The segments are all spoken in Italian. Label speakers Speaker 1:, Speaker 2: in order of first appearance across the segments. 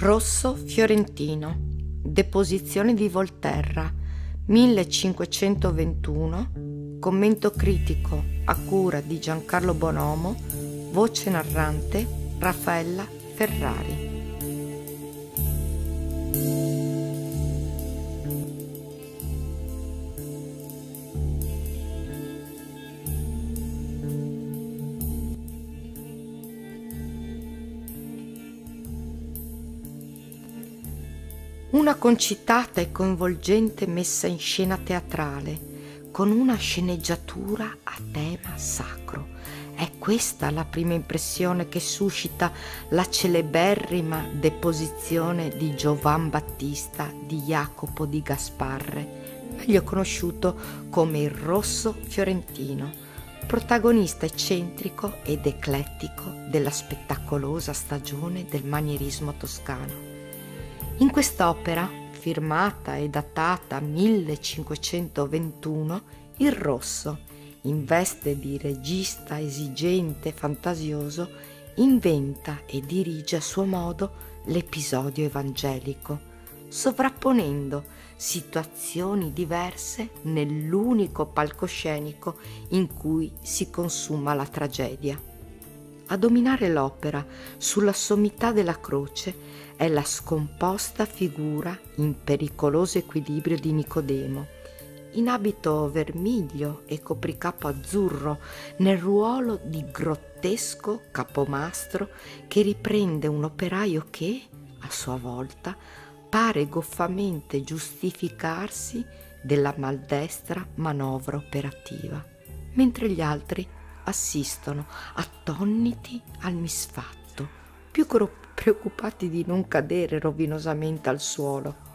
Speaker 1: Rosso Fiorentino, Deposizione di Volterra, 1521, commento critico a cura di Giancarlo Bonomo, voce narrante Raffaella Ferrari. Una concitata e coinvolgente messa in scena teatrale, con una sceneggiatura a tema sacro. È questa la prima impressione che suscita la celeberrima deposizione di Giovan Battista di Jacopo di Gasparre, meglio conosciuto come il Rosso Fiorentino, protagonista eccentrico ed eclettico della spettacolosa stagione del manierismo toscano. In quest'opera, firmata e datata 1521, il Rosso, in veste di regista esigente e fantasioso, inventa e dirige a suo modo l'episodio evangelico, sovrapponendo situazioni diverse nell'unico palcoscenico in cui si consuma la tragedia. A dominare l'opera sulla sommità della croce è la scomposta figura in pericoloso equilibrio di Nicodemo, in abito vermiglio e copricapo azzurro, nel ruolo di grottesco capomastro che riprende un operaio che, a sua volta, pare goffamente giustificarsi della maldestra manovra operativa, mentre gli altri assistono attonniti al misfatto, più corrotto preoccupati di non cadere rovinosamente al suolo.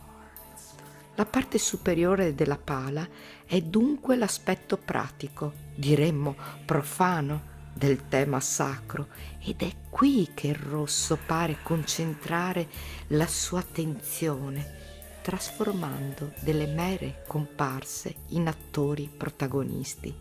Speaker 1: La parte superiore della pala è dunque l'aspetto pratico, diremmo profano, del tema sacro ed è qui che il rosso pare concentrare la sua attenzione, trasformando delle mere comparse in attori protagonisti.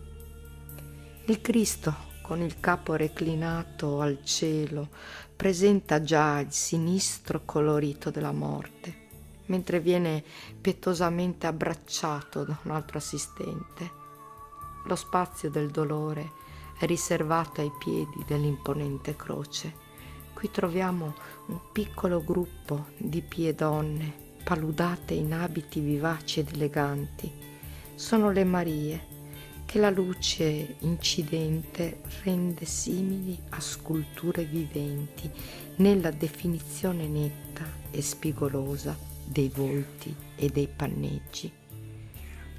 Speaker 1: Il Cristo con il capo reclinato al cielo, presenta già il sinistro colorito della morte, mentre viene pietosamente abbracciato da un altro assistente. Lo spazio del dolore è riservato ai piedi dell'imponente croce. Qui troviamo un piccolo gruppo di pie donne, paludate in abiti vivaci ed eleganti. Sono le Marie, che la luce incidente rende simili a sculture viventi nella definizione netta e spigolosa dei volti e dei panneggi.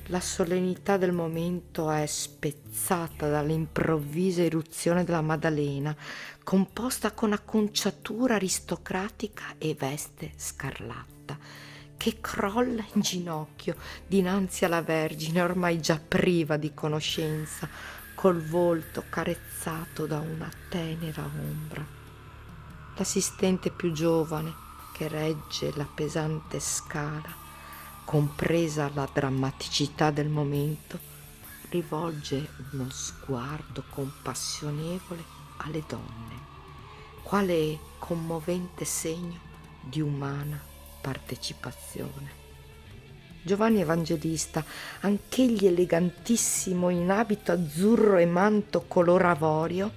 Speaker 1: La solennità del momento è spezzata dall'improvvisa eruzione della Maddalena, composta con acconciatura aristocratica e veste scarlatta che crolla in ginocchio dinanzi alla Vergine ormai già priva di conoscenza, col volto carezzato da una tenera ombra. L'assistente più giovane che regge la pesante scala, compresa la drammaticità del momento, rivolge uno sguardo compassionevole alle donne, quale commovente segno di umana partecipazione. Giovanni Evangelista, anch'egli elegantissimo in abito azzurro e manto color avorio,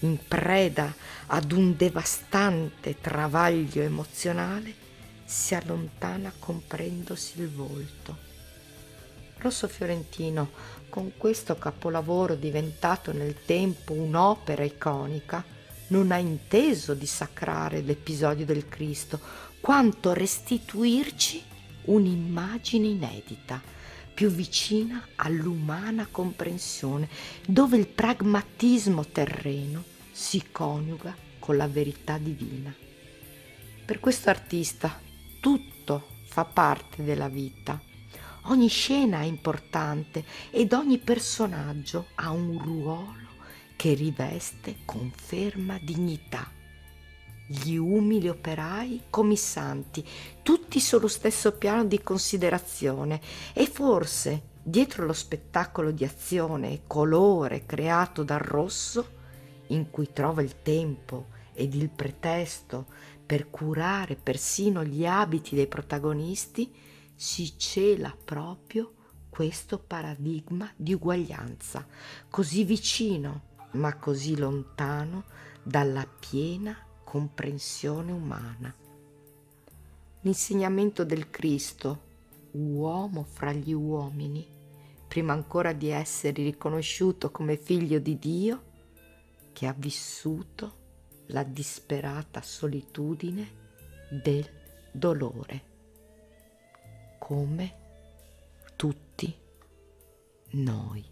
Speaker 1: in preda ad un devastante travaglio emozionale, si allontana comprendosi il volto. Rosso Fiorentino, con questo capolavoro diventato nel tempo un'opera iconica, non ha inteso dissacrare l'episodio del Cristo, quanto restituirci un'immagine inedita, più vicina all'umana comprensione, dove il pragmatismo terreno si coniuga con la verità divina. Per questo artista tutto fa parte della vita. Ogni scena è importante ed ogni personaggio ha un ruolo che riveste con ferma dignità gli umili operai commissanti, tutti sullo stesso piano di considerazione. E forse dietro lo spettacolo di azione e colore creato dal rosso, in cui trova il tempo ed il pretesto per curare persino gli abiti dei protagonisti, si cela proprio questo paradigma di uguaglianza, così vicino ma così lontano dalla piena comprensione umana. L'insegnamento del Cristo, uomo fra gli uomini, prima ancora di essere riconosciuto come figlio di Dio, che ha vissuto la disperata solitudine del dolore, come tutti noi.